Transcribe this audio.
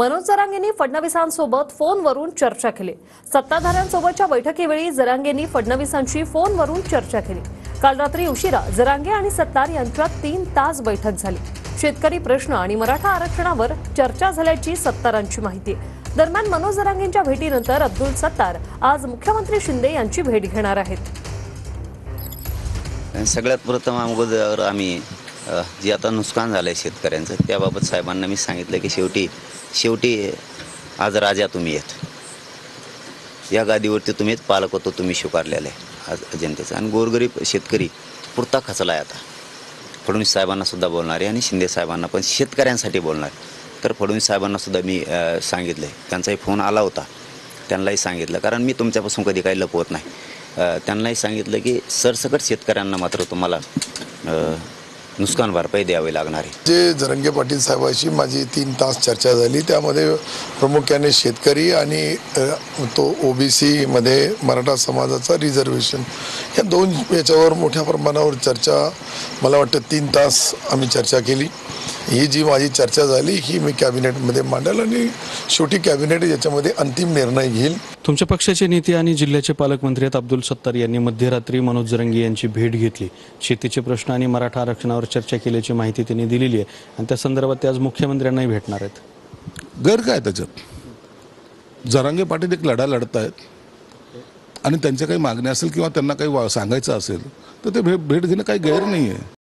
मनोज जरांगेंनी फडणवीसांसोबत फोनवरून चर्चा केली. सत्ताधाऱ्यांसोबतच्या बैठकीवेळी जरांगेंनी फडणवीसांशी फोनवरून चर्चा केली. काल रात्री उशिरा जरांगे आणि सत्तार यांच्यात तीन तास बैठक झाली. शेतकरी प्रश्न आणि मराठा आरक्षणावर चर्चा झाल्याची सत्तारांची माहिती. दरम्यान मनोज जरांगेंच्या भेटीनंतर अब्दुल सत्तार आज मुख्यमंत्री शिंदे यांची भेट घेणार आहेत. सगळ्यात प्रथम अगोदर आम्ही जे आता नुकसान झालं आहे शेतकऱ्यांचं त्याबाबत साहेबांना मी सांगितलं की शेवटी शेवटी आज राजा तुम्ही येत या गादीवरती तुम्ही पालक पालकत्व तुम्ही स्वीकारलेलं आहे आज जनतेचं. आणि गोरगरीब शेतकरी पुरता खचला आहे आता. फडणवीस साहेबांना सुद्धा बोलणार आहे आणि शिंदे साहेबांना पण शेतकऱ्यांसाठी बोलणार. आहे. तर फडणवीस साहेबांना सुद्धा मी सांगितलं आहे त्यांचाही फोन आला होता. त्यांनाही सांगितलं कारण मी तुमच्यापासून कधी काही लपवत नाही. त्यांनाही सांगितलं की सरसकट शेतकऱ्यांना मात्र तुम्हाला नुकसान भरपाई द्यावी लागणार आहे. जे जरंगे पाटील साहेबांशी माझी तीन तास चर्चा झाली त्यामध्ये प्रामुख्याने शेतकरी आणि तो ओबीसीमध्ये मराठा समाजाचा रिझर्वेशन. या दोन याच्यावर मोठ्या प्रमाणावर चर्चा मला वाटतं तीन तास आम्ही चर्चा केली. ही जी माझी चर्चा झाली ही मी कॅबिनेटमध्ये मांडेल आणि शेवटी कॅबिनेट याच्यामध्ये अंतिम निर्णय घेईल. तुमच्या पक्षाचे नेते आणि जिल्ह्याचे पालकमंत्री आहेत अब्दुल सत्तार यांनी मध्यरात्री मनोज जरंगे यांची भेट घेतली. शेतीचे प्रश्न आणि मराठा आरक्षणावर चर्चा केल्याची माहिती त्यांनी दिलेली आहे आणि त्या संदर्भात ते आज मुख्यमंत्र्यांनाही भेटणार आहेत. गैर काय त्याच्यात? जरांगे पाटील एक लढा लढत आहेत आणि त्यांच्या काही मागण्या असेल किंवा त्यांना काही वा- सांगायचं असेल तर ते भे भेट घेणं काही गैर नाही आहे